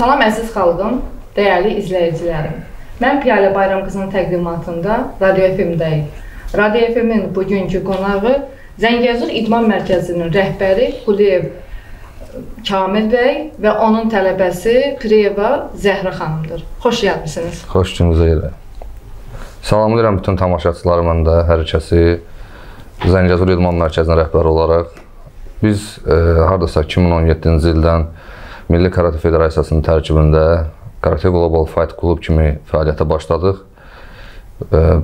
Salam əziz xalqım, dəyərli izləyicilərim. Mən Piyalə Bayram qızının təqdimatında Radio FM-dəyik. Radio FM-in bugünkü qonağı Zəngəzur İdman Mərkəzinin rəhbəri Quliyev Kamil bəy və onun tələbəsi Priyeva Zəhra xanımdır. Xoş gəlmisiniz. Xoş gününüzə yerə. Salamlayıram bütün tamaşaçılarımın da, hər kəsi Zəngəzur İdman Mərkəzinin rəhbəri olaraq biz e, hardasa 2017-ci ildən Milli Karate Federasiyasının tərkibində Karate Global Fight Club kimi fəaliyyətə başladıq.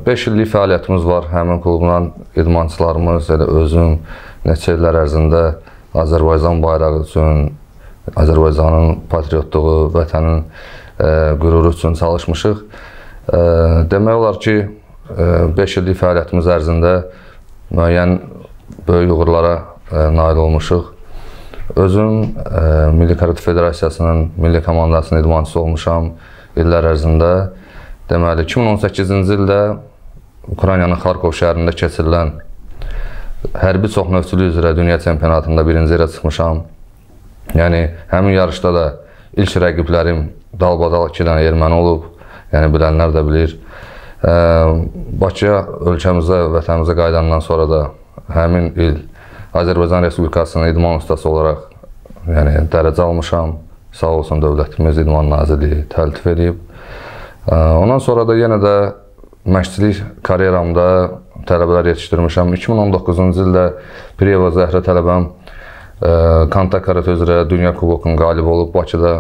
5 illik fəaliyyətimiz var. Həmin klubdan idmançılarımız, elə özüm neçə illər ərzində Azərbaycan bayrağı üçün, Azərbaycanın patriotluğu, vətənin qüruru üçün çalışmışıq. Demək olar ki, 5 illik fəaliyyətimiz ərzində müəyyən böyük uğurlara nail olmuşuq. Özüm ə, Milli Karate Federasiyasının milli komandasının idmançısı olmuşam illər ərzində. Deməli 2018-ci ildə Ukraynanın Xarkov şəhərində keçirilən hərbi çoxnövçülük üzrə dünya çempionatında birinci yerə çıxmışam. Yəni həmin yarışda da ilk rəqiblərim dalbadal 2 dənə erməni olub. Yəni bilənlər də bilir. Ə, Bakıya, ölkəmizə, vətənimizə qayıdandan sonra da həmin il Azərbaycan Respublikasının idman ustası olaraq yəni dərəcə almışam. Sağ olsun dövlətimiz İdman Nazirliyi təltif edib. Ondan sonra da yenə də məşqçilik karyeramda tələbələr yetişdirmişəm. 2019-cu ildə Priyeva Zəhra tələbəm Kanta karate üzrə dünya kubokunun qalibi olub Bakıda.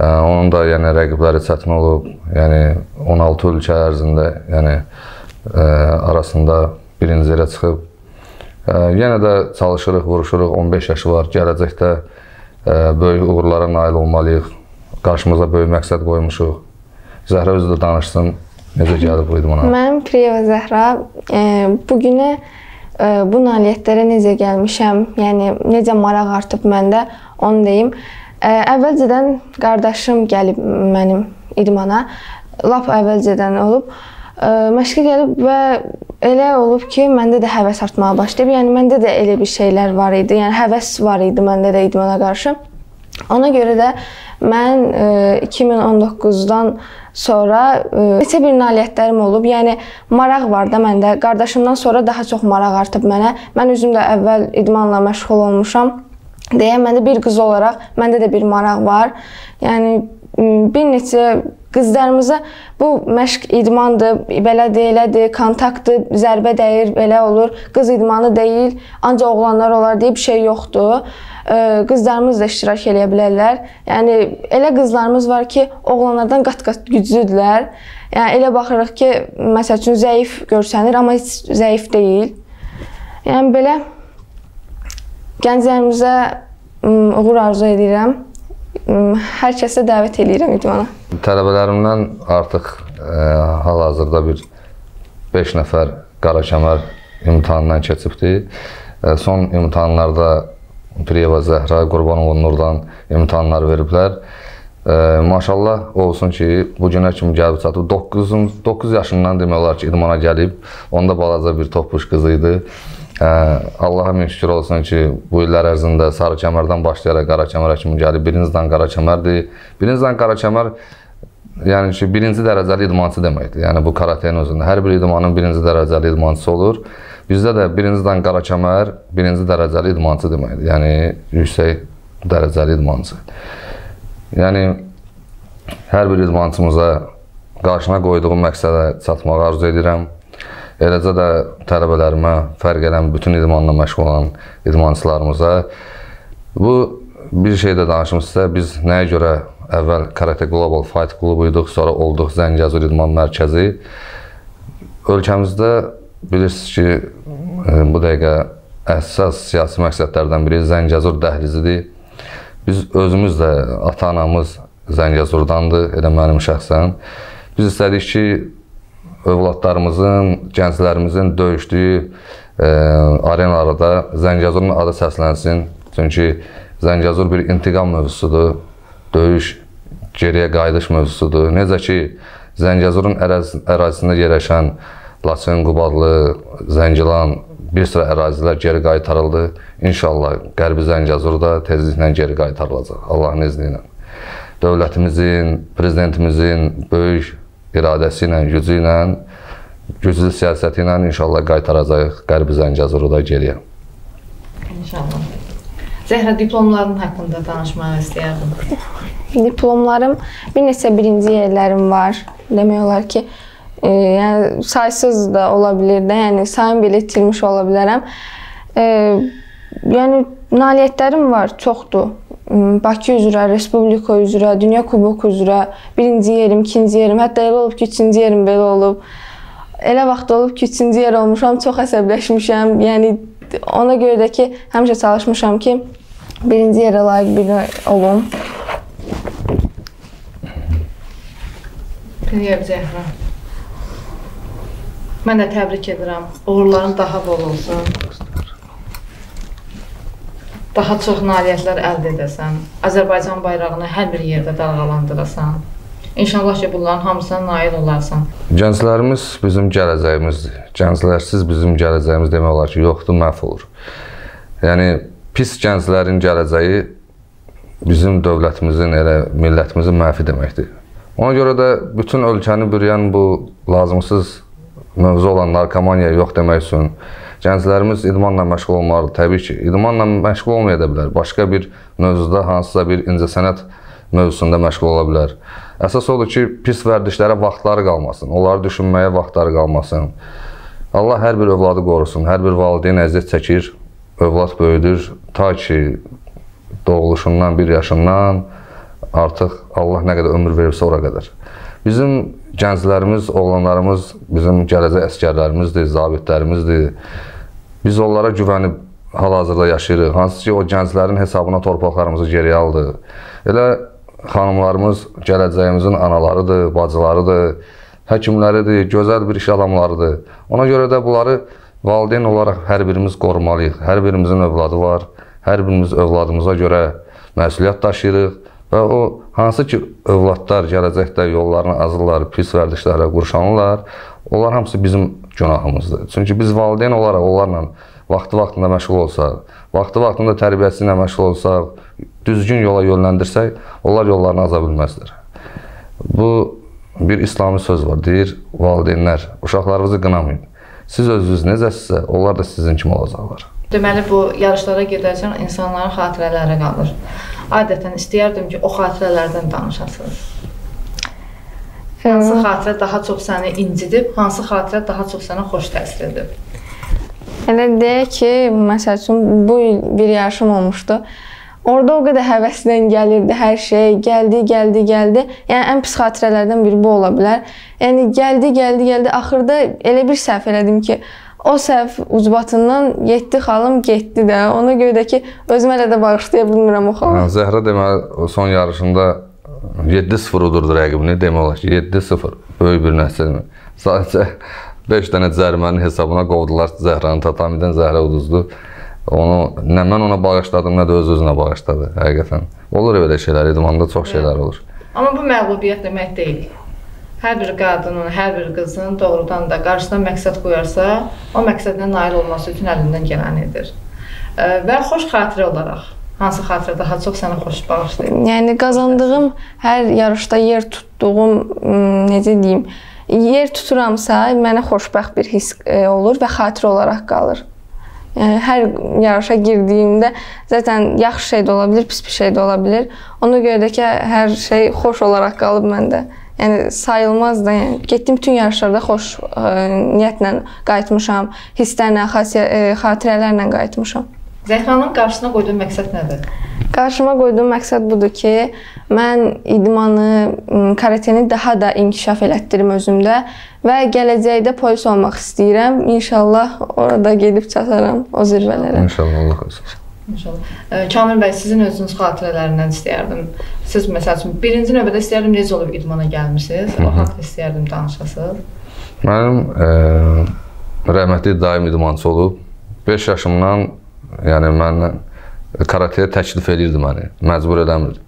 Onun da yəni rəqibləri çətin olub. Yəni 16 ölkə ərzində, yəni arasında birinci yerə çıxıb. Yenə də çalışırıq, vuruşuruq. 15 yaşı var. Gələcəkdə böyük uğurlara nail olmalıyıq. Qarşımıza böyük məqsəd qoymuşuq. Zəhra özü də danışsın. Necə gəlib bu idmana? Mən Priyeva Zəhra. E, bu günə e, bu nailiyyətlərə necə gəlmişəm, yəni necə maraq artıb məndə, onu deyim. E, əvvəlcədən qardaşım gəlib mənim idmana. Lap əvvəlcədən olub. Məşqə gəlib və elə olub ki, məndə də həvəs artmağa başlayıb. Yəni məndə də elə bir şeylər var idi. Yəni həvəs var idi məndə də idmana qarşı. Ona görə də mən 2019-dan sonra neçə bir nailiyyətlərim olub. Yəni maraq var da məndə. Qardaşımdan sonra daha çox maraq artıb mənə. Mən özüm də əvvəl idmanla məşğul olmuşam. Deyə məndə bir qız olaraq məndə də bir maraq var. Yəni bir neçə qızlarımıza bu məşq idmandır, belədir, elədir, kontaktdır, zərbə dəyir, belə olur. Qız idmanı deyil, ancaq oğlanlar olar deyə bir şey yoxdur. Qızlarımız da iştirak eləyə bilərlər. Yəni elə qızlarımız var ki, oğlanlardan qat-qat güclüdürlər. Yəni elə baxırıq ki, məsəl üçün zəif görsənir, amma heç zəif deyil. Yəni belə gənclərimizə uğur arzu edirəm. Hər kəsə dəvət eləyirəm idmana. Tələbələrimdən artıq e, hal-hazırda bir 5 nəfər qara kəmər imtahandan keçibdi. E, son imtahanlarda Priyeva Zəhra, Qurbanova Nurdan imtahanlar veriblər. E, maşallah olsun ki, bu günə kimi gəlib çatıb. 9 9 yaşından demək olar ki, idmana gəlib. Onda balaca bir topuş qız idi. Allaha min şükür olsun ki, bu illər ərzində sarı kəmərdən başlayaraq qara kəmərə kimi gəlib. Birinci dan qara kəmərdir. Birinci dan qara kəmər yəni ki, birinci dərəcəli idmançı deməkdir. Yəni bu karatenin özündə hər bir idmanın birinci dərəcəli idmançısı olur. Bizdə də birinci dan qara kəmər birinci dərəcəli idmançı deməkdir. Yəni yüksək dərəcəli idmançı. Yəni hər bir idmançımıza qarşına qoyduğum məqsədə çatmağı arzu edirəm. Eləcə də tələbələrimə, fərq edən bütün idmanla məşğul olan idmançılarımıza bu bir şey də danışım sizə. Biz nəyə görə əvvəl Karate Global Fight klubu idik, sonra olduq Zəngəzur İdman Mərkəzi. Ölkəmizdə bilirsiniz ki, bu dəqiqə əsas siyasi məqsədlərdən biri Zəngəzur dəhlizidir. Biz özümüz də ata-anamız Zəngəzurdandır, elə mənim şəxsən. Biz istədik ki, övladlarımızın, gənclərimizin döyüşdüyü e, arenalarda Zəngəzurun adı səslənsin. Çünki Zəngəzur bir intiqam mövzusudur. Döyüş, geriyə qayıdış mövzusudur. Necə ki, Zəngəzurun ərazisində yerləşən Laçın, Qubadlı, Zəngilan, bir sıra ərazilər geri qaytarıldı. İnşallah Qərbi Zəngəzur da tezliklə geri qaytarılacaq Allahın izni ilə. dövlətimizin, prezidentimizin böyük iradəsi ilə, gücü ilə, güclü siyasəti ilə inşallah qaytaracağıq Qərbi Zəngəzuru da geriyə. İnşallah. Zəhra diplomların haqqında danışmaq istəyərdim. Diplomlarım bir neçə birinci yerlərim var. Demək olar ki, e, yəni saysız da ola bilər də, yəni sayım belə itirmiş ola bilərəm. E, yəni nailiyyətlərim var, çoxdur. Bakı üzrə, Respublika üzrə, Dünya Kuboku üzrə birinci yerim, ikinci yerim, hətta elə olub ki, üçüncü yerim belə olub. Elə vaxt olub ki, üçüncü yer olmuşam, çox əsəbləşmişəm. Yəni ona görə də ki, həmişə çalışmışam ki, birinci yerə layiq biri olum. Deyək Zəhra. Mən də təbrik edirəm. Uğurların daha bol olsun. Daha çox nailiyyətlər əldə edəsən. Azərbaycan bayrağını hər bir yerdə dalğalandırasan. İnşallah ki, bunların hamısına nail olarsan. Gənclərimiz bizim gələcəyimizdir. Gənclərsiz bizim gələcəyimiz demək olar ki, yoxdur, məhv olur. Yəni pis gənclərin gələcəyi bizim dövlətimizin, elə millətimizin məhvi deməkdir. Ona görə də bütün ölkəni bürüyən bu lazımsız mövzu olan narkomaniya yox demək üçün gənclərimiz idmanla məşğul olmalıdır. Təbii ki, idmanla məşğul olmaya da bilər. Başqa bir mövzuda hansısa bir incəsənət mövzusunda məşğul ola bilər. Əsas odur ki, pis vərdişlərə vaxtları qalmasın. Onları düşünməyə vaxtları qalmasın. Allah hər bir övladı qorusun. Hər bir valideyn əziyyət çəkir, övlad böyüdür ta ki doğuluşundan, 1 yaşından artıq Allah nə qədər ömür verirsə ora qədər. Bizim gənclərimiz, oğlanlarımız bizim gələcək əskərlərimizdir, zabitlərimizdir. Biz onlara güvənib hal-hazırda yaşayırıq. Hansı ki, o gənclərin hesabına torpaqlarımızı geriyə aldı. Elə xanımlarımız gələcəyimizin analarıdır, bacılarıdır, həkimləridir, gözəl bir iş adamlarıdır. Ona görə də bunları valideyn olaraq hər birimiz qorumalıyıq. Hər birimizin övladı var. Hər birimiz övladımıza görə məsuliyyət daşıyırıq Və o hansı ki övladlar gələcəkdə yollarını azırlar, pis vərdişlərə qurşanırlar, onlar hamısı bizim günahımızdır. Çünki biz valideyn olaraq onlarla vaxtı-vaxtında məşğul olsaq, vaxtı-vaxtında tərbiyəsi ilə məşğul olsaq, düzgün yola yönləndirsək, onlar yollarını aza bilməzlər. Bu bir İslami söz var, deyir valideynlər, uşaqlarınızı qınamayın. Siz özünüz necəsizsə, onlar da sizin kimi olacaqlar. Deməli bu yarışlara gedərkən insanların xatirələri qalır adətən istəyərdim ki, o xatirələrdən danışasınız. Hansı xatirə daha çox səni incidib, hansı xatirə daha çox sənə xoş təsir edib? Elə deyək ki, məsəl üçün bu il bir yarışım olmuşdu. Orada o qədər həvəslə gəlirdi hər şey, gəldi, gəldi, gəldi. Yəni ən pis xatirələrdən biri bu ola bilər. Yəni gəldi, gəldi, gəldi. Axırda elə bir səhv elədim ki, O səhv ucbatından 7 xalım getdi də. Ona görə də ki, özümə elə də bağışlaya bilmirəm o xalı. Zəhra deməli son yarışında 7-0 udurdu rəqibini demək olar ki, 7-0 böyük bir nəticə. Sadəcə 5 dənə cərimənin hesabına qovdular Zəhranı tatamidən Zəhra uduzdu. Onu nə mən ona bağışladım, nə də öz özünə bağışladı həqiqətən. Olur belə şeylər, idmanda çox şeylər olur. Amma bu məğlubiyyət demək deyil hər bir qadının, hər bir qızın doğrudan da qarşısına məqsəd qoyarsa, o məqsədinə nail olması üçün əlindən gələni Və xoş xatirə olaraq hansı xatirə daha çox sənə xoş bağışlayır? Yəni qazandığım hər yarışda yer tutduğum necə deyim, yer tuturamsa, mənə xoşbəxt bir hiss e, olur və xatirə olaraq qalır. Yəni hər yarışa girdiyimdə zaten yaxşı şey də ola bilər, pis bir şey də ola bilər. Ona görə də ki, hər şey xoş olaraq qalıb məndə. Yəni sayılmaz da. Yəni getdiyim bütün yarışlarda xoş ə, e, niyyətlə qayıtmışam. Hisslərlə, xasiyyət, ə, e, xatirələrlə qayıtmışam. Zəhranın qarşısına qoyduğu məqsəd nədir? Qarşıma qoyduğum məqsəd budur ki, mən idmanı, karateni daha da inkişaf elətdirim özümdə və gələcəkdə polis olmaq istəyirəm. İnşallah orada gedib çataram o zirvələrə. İnşallah Allah olsun. İnşallah. Kamil bəy, sizin özünüz xatirələrindən istəyərdim. Siz məsəl üçün birinci növbədə istəyərdim necə olub idmana gəlmisiniz? O haqqda istəyərdim danışasınız. Mənim e, rəhmətli daim idmançı olub. 5 yaşımdan, yəni məndən karateyə təklif eləyirdi məni, məcbur eləmirdi.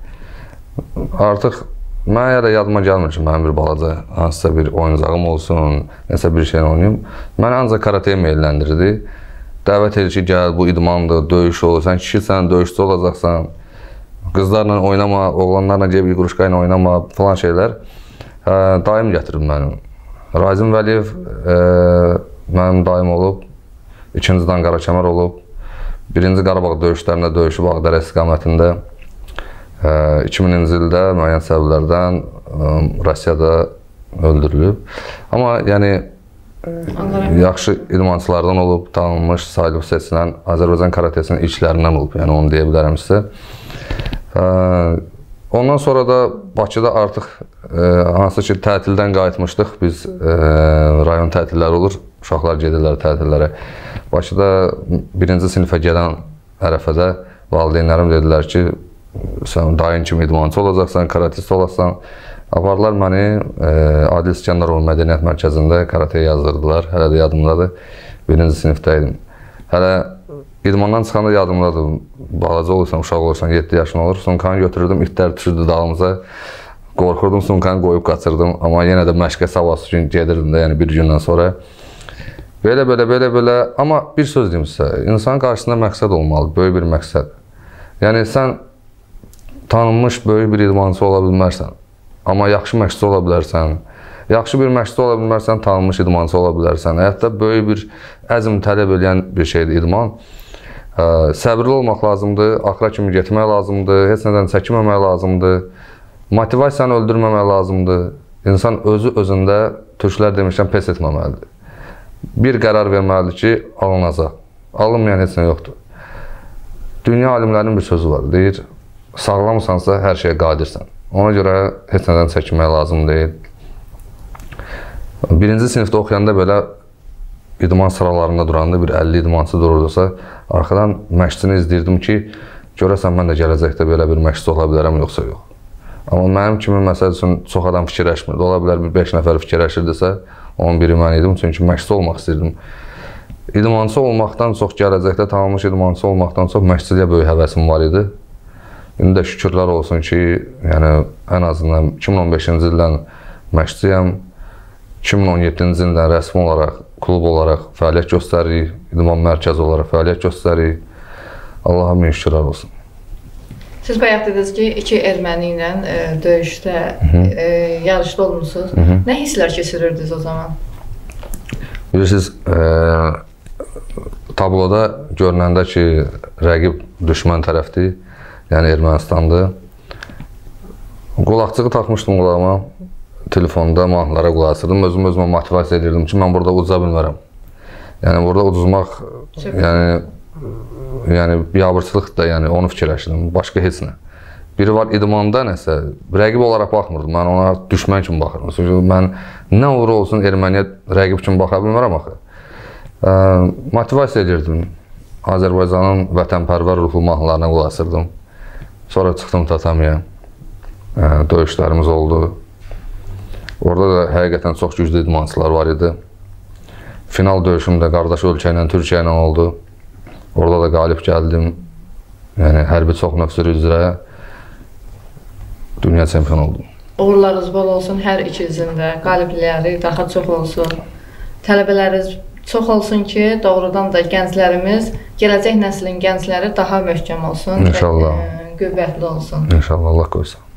Artıq Mən hələ yadıma gəlmir ki, mənim bir balaca hansısa bir oyuncağım olsun, nəsə bir şey oynayım. Məni ancaq karateye meyləndirdi dəvət edir ki, gəl bu idmandır, döyüş olur. Sən kişisən, döyüşçü olacaqsan. Qızlarla oynama, oğlanlarla gedib iqruşka ilə oynama falan şeylər ə, daim gətirib mənim. Razim Vəliyev ə, mənim daim olub. İkinci Dan Qarakəmər olub. Birinci Qarabağ döyüşlərində döyüşüb Ağdərə istiqamətində. Ə, 2000-ci ildə müəyyən səbəblərdən ə, Rusiyada öldürülüb. Amma yəni yaxşı idmançılardan olub, tanınmış, sayılıb seçilən Azərbaycan karatesinin ilklərindən olub. Yəni onu deyə bilərəm sizə. Ə, Ondan sonra da Bakıda artıq ə, hansı ki tətildən qayıtmışdıq. Biz ə, rayon tətilləri olur, uşaqlar gedirlər tətillərə. Bakıda 1-ci sinifə gedən ərəfədə valideynlərim dedilər ki, sən dayın kimi idmançı olacaqsan, karatist olasan. Apardılar məni ə, Adil İskandarov Mədəniyyət Mərkəzində karateye yazdırdılar. Hələ də yadımdadır. 1-ci sinifdə idim. Hələ idmandan çıxanda yadımdadır. Balaca olursan, uşaq olursan, 7 yaşın olur. Sumkanı götürürdüm, itlər düşürdü dalımıza. Qorxurdum, sumkanı qoyub qaçırdım. Amma yenə də məşqə sabahsı gün gedirdim də, yəni bir gündən sonra. Belə belə belə belə amma bir söz deyim sizə. İnsanın qarşısında məqsəd olmalı, böyük bir məqsəd. Yəni sən tanınmış böyük bir idmançı ola bilmərsən. Amma yaxşı məşqçi ola bilərsən. Yaxşı bir məşqçi ola bilmərsən, tanınmış idmançı ola bilərsən. Hətta böyük bir əzm tələb edən bir şeydir idman. Səbirli olmaq lazımdır, axıra kimi getmək lazımdır, heç nədən çəkinməmək lazımdır. Motivasiyanı öldürməmək lazımdır. İnsan özü özündə türklər demişkən pes etməməlidir. Bir qərar verməlidir ki, alınacaq. Alınmayan heç nə yoxdur. Dünya alimlərinin bir sözü var. Deyir, sağlamsansa hər şeyə qadirsən. Ona görə heç nədən çəkinmək lazım deyil. Birinci sinifdə oxuyanda belə idman sıralarında duranda bir 50 idmançı dururdusa, arxadan məşqçini izləyirdim ki, görəsən mən də gələcəkdə belə bir məşqçi ola bilərəm yoxsa yox. Amma mənim kimi məsəl üçün çox adam fikirləşmirdi. Ola bilər bir 5 nəfər fikirləşirdisə, onun biri mən idim, çünki məşqçi olmaq istirdim. İdmançı olmaqdan çox gələcəkdə tanınmış idmançı olmaqdan çox məşqçiliyə böyük həvəsim var idi. İndi də şükürlər olsun ki, yəni ən azından 2015-ci ildən məşqçiyəm. 2017-ci ildən rəsmi olaraq, klub olaraq fəaliyyət göstəririk, idman mərkəzi olaraq fəaliyyət göstəririk. Allaha min şükürlər olsun. Siz bayaq dediniz ki, iki erməni ilə e, döyüşdə e, yarışda olmusunuz. Nə hisslər keçirirdiniz o zaman? Bilirsiniz, e, tabloda görünəndə ki, rəqib düşmən tərəfdir, yəni Ermənistandır. Qulaqçığı taxmışdım qulağıma, telefonda mahnılara qulaq asırdım. Özüm özümə motivasiya edirdim ki, mən burada uduza bilmərəm. Yəni burada uduzmaq, Çox yəni yəni biabırçılıq da, yəni onu fikirləşirdim. Başqa heç nə. Biri var idmanda nəsə, rəqib olaraq baxmırdım. Mən ona düşmən kimi baxırdım. Çünki mən nə olur olsun erməniyə rəqib kimi baxa bilmərəm axı. Ə, motivasiya edirdim. Azərbaycanın vətənpərvər ruhlu mahnılarına qulaq asırdım. Sonra çıxdım tatamiyə. Ə, döyüşlərimiz oldu. Orada da həqiqətən çox güclü idmançılar var idi. Final döyüşümdə qardaş ölkə ilə, Türkiyə ilə oldu. Orada da qalib gəldim. Yəni hərbi çox növsürü üzrə dünya çempionu oldum. Uğurlarınız bol olsun hər ikinizin də. Qalibləri daha çox olsun. Tələbələriniz çox olsun ki, doğrudan da gənclərimiz, gələcək nəslin gəncləri daha möhkəm olsun. İnşallah. və, e, Qüvvətli olsun. İnşallah Allah qoysun.